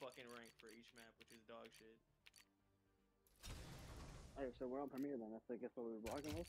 fucking rank for each map, which is dog shit. Alright, so we're on Premier then. That's I guess what we're vlogging with.